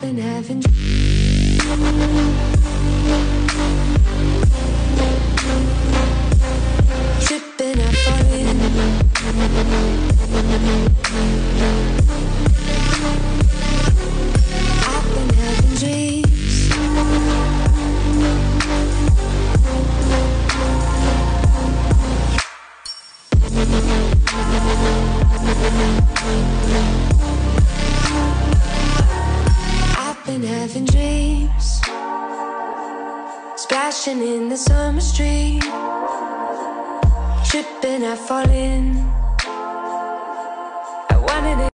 been having tripping, I falling. I've been having dreams. been having dreams. Splashing in the summer stream. Tripping, I fall in. I wanted it